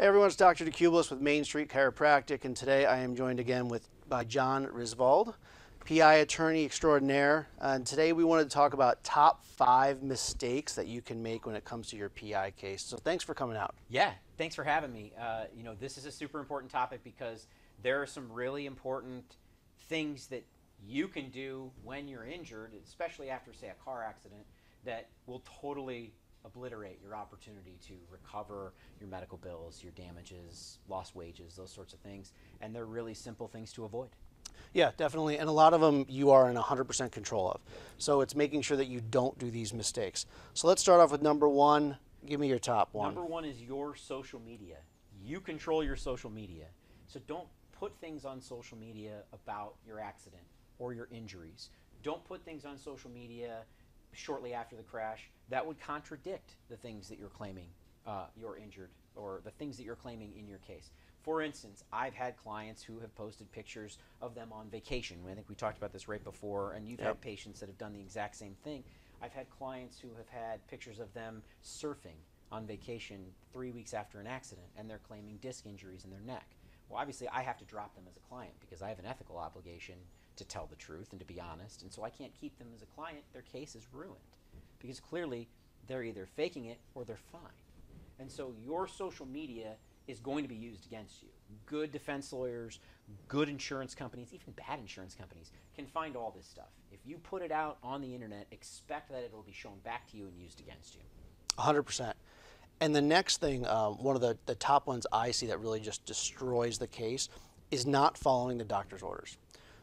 Hey everyone, it's Dr. DeCubellis with Main Street Chiropractic, and today I am joined again with by John Risvold, PI attorney extraordinaire. And today we wanted to talk about top five mistakes that you can make when it comes to your PI case. So thanks for coming out. Yeah, thanks for having me. Uh, you know, this is a super important topic because there are some really important things that you can do when you're injured, especially after, say, a car accident, that will totally obliterate your opportunity to recover your medical bills, your damages, lost wages, those sorts of things. And they're really simple things to avoid. Yeah, definitely. And a lot of them you are in 100% control of. So it's making sure that you don't do these mistakes. So let's start off with number one. Give me your top one. Number one is your social media. You control your social media. So don't put things on social media about your accident or your injuries. Don't put things on social media shortly after the crash that would contradict the things that you're claiming uh, you're injured or the things that you're claiming in your case. For instance, I've had clients who have posted pictures of them on vacation. I think we talked about this right before, and you've yep. had patients that have done the exact same thing. I've had clients who have had pictures of them surfing on vacation three weeks after an accident, and they're claiming disc injuries in their neck. Well, obviously, I have to drop them as a client because I have an ethical obligation to tell the truth and to be honest, and so I can't keep them as a client. Their case is ruined because clearly they're either faking it or they're fine. And so your social media is going to be used against you. Good defense lawyers, good insurance companies, even bad insurance companies can find all this stuff. If you put it out on the internet, expect that it will be shown back to you and used against you. 100%. And the next thing, um, one of the, the top ones I see that really just destroys the case is not following the doctor's orders.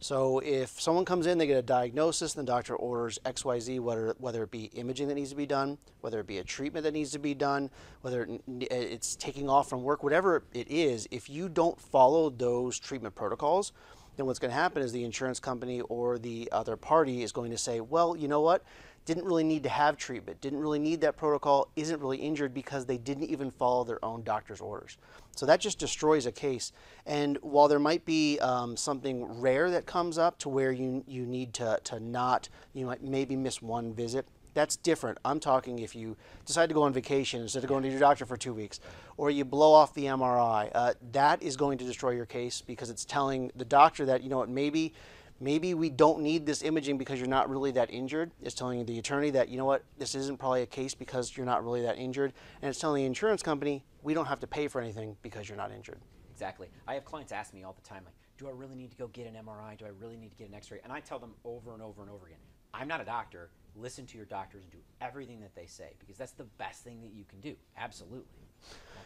So if someone comes in, they get a diagnosis, and the doctor orders XYZ, whether, whether it be imaging that needs to be done, whether it be a treatment that needs to be done, whether it's taking off from work, whatever it is, if you don't follow those treatment protocols, then what's going to happen is the insurance company or the other party is going to say, well, you know what? didn't really need to have treatment, didn't really need that protocol, isn't really injured because they didn't even follow their own doctor's orders. So that just destroys a case. And while there might be um, something rare that comes up to where you, you need to, to not, you might maybe miss one visit, that's different. I'm talking if you decide to go on vacation instead of going to your doctor for two weeks, or you blow off the MRI, uh, that is going to destroy your case because it's telling the doctor that, you know what, maybe maybe we don't need this imaging because you're not really that injured. It's telling the attorney that, you know what, this isn't probably a case because you're not really that injured. And it's telling the insurance company, we don't have to pay for anything because you're not injured. Exactly. I have clients ask me all the time, like, do I really need to go get an MRI? Do I really need to get an x ray? And I tell them over and over and over again, I'm not a doctor. Listen to your doctors and do everything that they say because that's the best thing that you can do. Absolutely.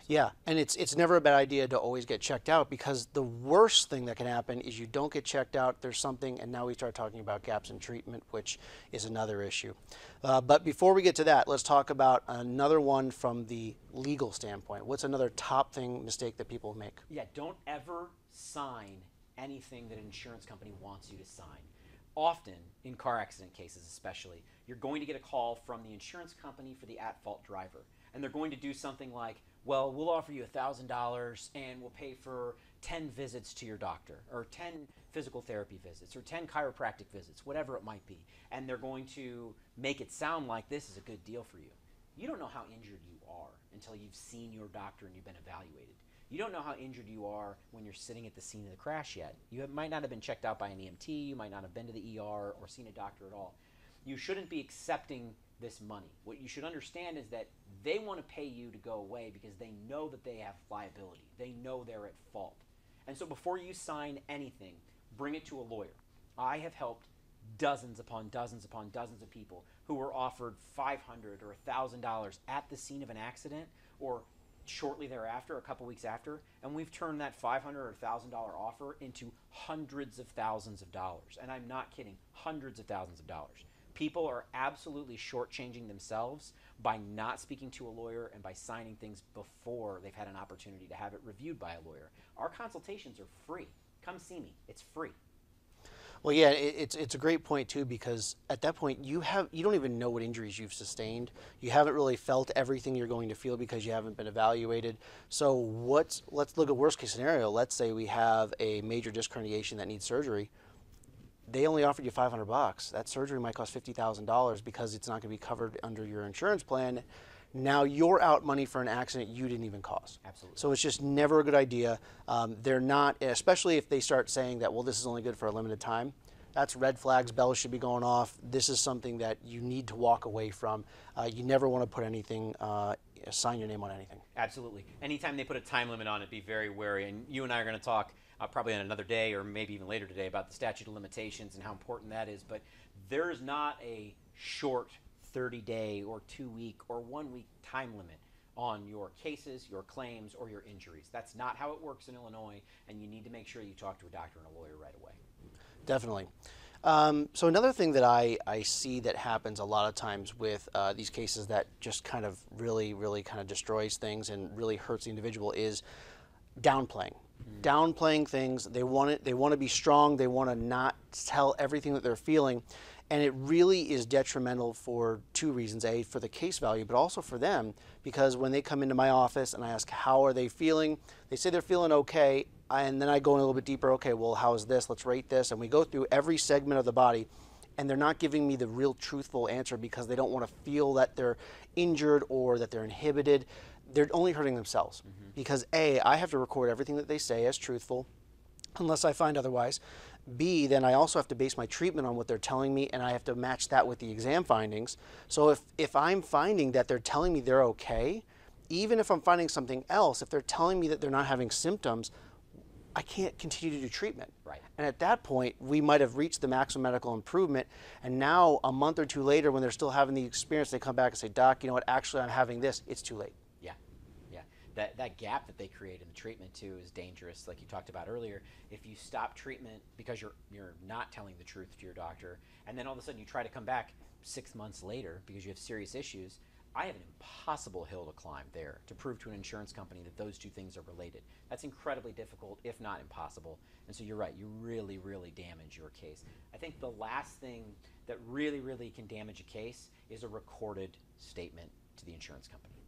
Yeah, and it's it's never a bad idea to always get checked out because the worst thing that can happen is you don't get checked out. There's something, and now we start talking about gaps in treatment, which is another issue. Uh, but before we get to that, let's talk about another one from the legal standpoint. What's another top thing mistake that people make? Yeah, don't ever sign anything that an insurance company wants you to sign. Often, in car accident cases especially, you're going to get a call from the insurance company for the at fault driver. And they're going to do something like, well, we'll offer you $1,000 and we'll pay for 10 visits to your doctor, or 10 physical therapy visits, or 10 chiropractic visits, whatever it might be. And they're going to make it sound like this is a good deal for you. You don't know how injured you are until you've seen your doctor and you've been evaluated. You don't know how injured you are when you're sitting at the scene of the crash yet. You might not have been checked out by an EMT, you might not have been to the ER or seen a doctor at all. You shouldn't be accepting this money. What you should understand is that they want to pay you to go away because they know that they have liability. They know they're at fault. And so before you sign anything, bring it to a lawyer. I have helped dozens upon dozens upon dozens of people who were offered $500 or $1,000 at the scene of an accident or shortly thereafter, a couple weeks after, and we've turned that 500 or $1,000 offer into hundreds of thousands of dollars. And I'm not kidding, hundreds of thousands of dollars people are absolutely shortchanging themselves by not speaking to a lawyer and by signing things before they've had an opportunity to have it reviewed by a lawyer. Our consultations are free. Come see me. It's free. Well, yeah, it's it's a great point too because at that point you have you don't even know what injuries you've sustained. You haven't really felt everything you're going to feel because you haven't been evaluated. So what's let's look at worst case scenario. Let's say we have a major disc herniation that needs surgery they only offered you 500 bucks. That surgery might cost $50,000 because it's not going to be covered under your insurance plan. Now you're out money for an accident you didn't even cause. Absolutely. So it's just never a good idea. Um, they're not, especially if they start saying that, well, this is only good for a limited time. That's red flags. Bells should be going off. This is something that you need to walk away from. Uh, you never want to put anything, uh, sign your name on anything. Absolutely. Anytime they put a time limit on it, be very wary. And you and I are going to talk uh, probably on another day or maybe even later today about the statute of limitations and how important that is. But there is not a short 30 day or two week or one week time limit on your cases, your claims, or your injuries. That's not how it works in Illinois, and you need to make sure you talk to a doctor and a lawyer right away. Definitely. Um, so another thing that I, I see that happens a lot of times with uh, these cases that just kind of really, really kind of destroys things and really hurts the individual is downplaying. Mm. Downplaying things. They want it. They want to be strong. They want to not tell everything that they're feeling, and it really is detrimental for two reasons: a, for the case value, but also for them because when they come into my office and I ask how are they feeling, they say they're feeling okay, and then I go in a little bit deeper. Okay, well, how is this? Let's rate this, and we go through every segment of the body, and they're not giving me the real truthful answer because they don't want to feel that they're injured or that they're inhibited. They're only hurting themselves mm-hmm. because a, I have to record everything that they say as truthful, unless I find otherwise. B, then I also have to base my treatment on what they're telling me, and I have to match that with the exam findings. So if if I'm finding that they're telling me they're okay, even if I'm finding something else, if they're telling me that they're not having symptoms, I can't continue to do treatment. Right. And at that point, we might have reached the maximum medical improvement. And now, a month or two later, when they're still having the experience, they come back and say, Doc, you know what, actually, I'm having this. It's too late. That, that gap that they create in the treatment, too, is dangerous, like you talked about earlier. If you stop treatment because you're, you're not telling the truth to your doctor, and then all of a sudden you try to come back six months later because you have serious issues, I have an impossible hill to climb there to prove to an insurance company that those two things are related. That's incredibly difficult, if not impossible. And so you're right, you really, really damage your case. I think the last thing that really, really can damage a case is a recorded statement to the insurance company.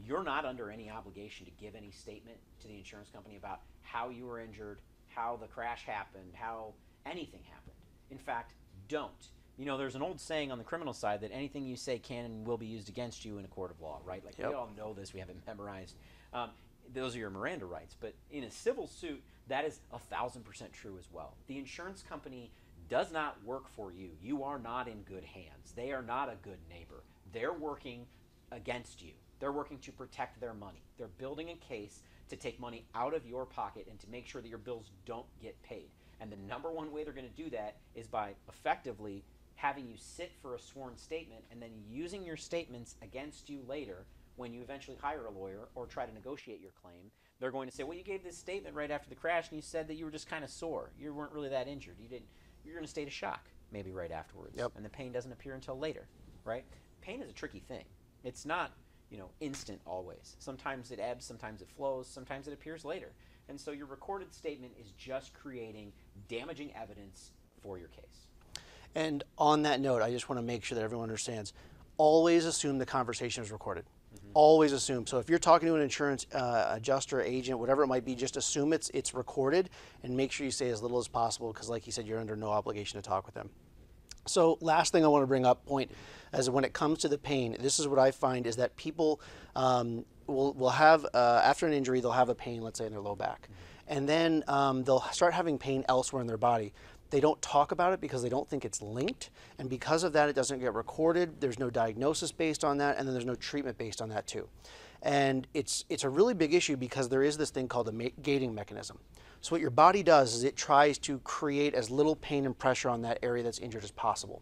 You're not under any obligation to give any statement to the insurance company about how you were injured, how the crash happened, how anything happened. In fact, don't you know, there's an old saying on the criminal side that anything you say can and will be used against you in a court of law, right? Like yep. we all know this, we have it memorized. Um, those are your Miranda rights. But in a civil suit, that is a thousand percent true as well. The insurance company does not work for you. You are not in good hands. They are not a good neighbor. They're working against you. They're working to protect their money. They're building a case to take money out of your pocket and to make sure that your bills don't get paid. And the number one way they're going to do that is by effectively having you sit for a sworn statement and then using your statements against you later when you eventually hire a lawyer or try to negotiate your claim. They're going to say, "Well, you gave this statement right after the crash, and you said that you were just kind of sore. You weren't really that injured. You didn't. You're in a state of shock, maybe right afterwards, yep. and the pain doesn't appear until later, right? Pain is a tricky thing. It's not, you know, instant always. Sometimes it ebbs, sometimes it flows, sometimes it appears later. And so your recorded statement is just creating damaging evidence for your case. And on that note, I just want to make sure that everyone understands always assume the conversation is recorded. Mm-hmm. Always assume. So if you're talking to an insurance uh, adjuster, agent, whatever it might be, just assume it's it's recorded and make sure you say as little as possible because, like you said, you're under no obligation to talk with them. So last thing I want to bring up point as when it comes to the pain, this is what I find is that people um, will will have uh, after an injury they'll have a pain, let's say in their low back, and then um, they'll start having pain elsewhere in their body. They don't talk about it because they don't think it's linked. And because of that, it doesn't get recorded. There's no diagnosis based on that. And then there's no treatment based on that, too. And it's, it's a really big issue because there is this thing called the gating mechanism. So, what your body does is it tries to create as little pain and pressure on that area that's injured as possible.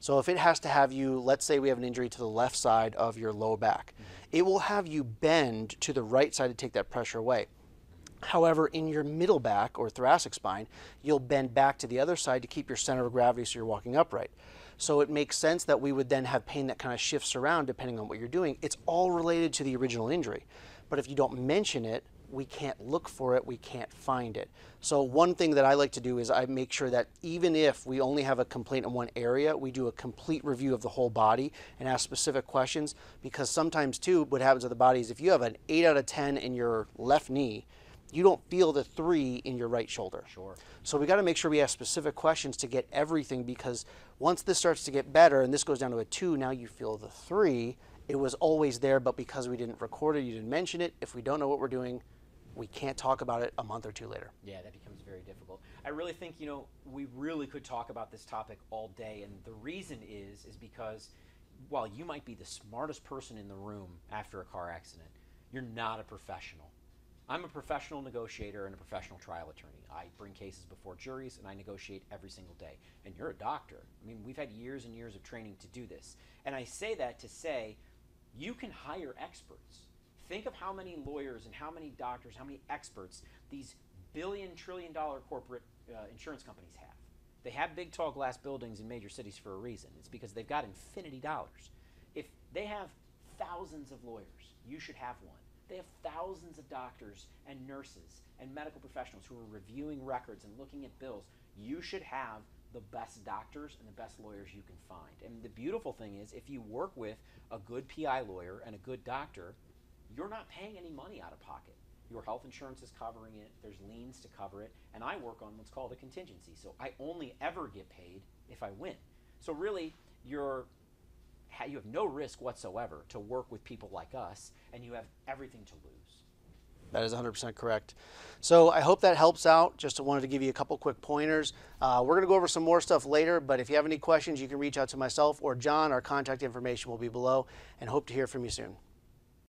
So, if it has to have you, let's say we have an injury to the left side of your low back, mm-hmm. it will have you bend to the right side to take that pressure away. However, in your middle back or thoracic spine, you'll bend back to the other side to keep your center of gravity so you're walking upright. So it makes sense that we would then have pain that kind of shifts around depending on what you're doing. It's all related to the original injury. But if you don't mention it, we can't look for it, we can't find it. So one thing that I like to do is I make sure that even if we only have a complaint in one area, we do a complete review of the whole body and ask specific questions because sometimes too what happens with the body is if you have an 8 out of 10 in your left knee, you don't feel the three in your right shoulder. Sure. So we got to make sure we ask specific questions to get everything because once this starts to get better and this goes down to a two, now you feel the three. It was always there, but because we didn't record it, you didn't mention it. If we don't know what we're doing, we can't talk about it a month or two later. Yeah, that becomes very difficult. I really think you know we really could talk about this topic all day, and the reason is is because while you might be the smartest person in the room after a car accident, you're not a professional. I'm a professional negotiator and a professional trial attorney. I bring cases before juries and I negotiate every single day. And you're a doctor. I mean, we've had years and years of training to do this. And I say that to say you can hire experts. Think of how many lawyers and how many doctors, how many experts these billion, trillion dollar corporate uh, insurance companies have. They have big, tall glass buildings in major cities for a reason. It's because they've got infinity dollars. If they have thousands of lawyers, you should have one. They have thousands of doctors and nurses and medical professionals who are reviewing records and looking at bills. You should have the best doctors and the best lawyers you can find. And the beautiful thing is, if you work with a good PI lawyer and a good doctor, you're not paying any money out of pocket. Your health insurance is covering it, there's liens to cover it, and I work on what's called a contingency. So I only ever get paid if I win. So really, you're you have no risk whatsoever to work with people like us, and you have everything to lose. That is 100% correct. So I hope that helps out. Just wanted to give you a couple quick pointers. Uh, we're going to go over some more stuff later, but if you have any questions, you can reach out to myself or John. Our contact information will be below, and hope to hear from you soon.